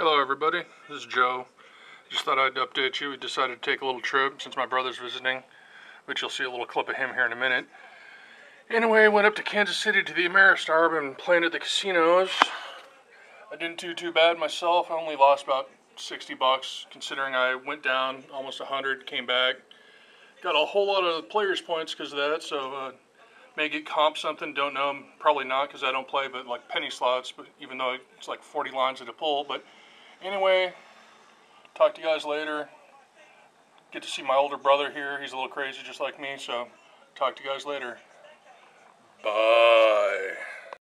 Hello everybody, this is Joe. Just thought I'd update you. We decided to take a little trip since my brother's visiting, which you'll see a little clip of him here in a minute. Anyway, I went up to Kansas City to the Ameristar, been playing at the casinos. I didn't do too bad myself. I only lost about 60 bucks, considering I went down almost 100, came back. Got a whole lot of players' points because of that, so uh, may get comp something, don't know, probably not because I don't play, but like penny slots, but even though it's like 40 lines at a pull. But anyway, talk to you guys later. Get to see my older brother here. He's a little crazy just like me, so talk to you guys later. Bye.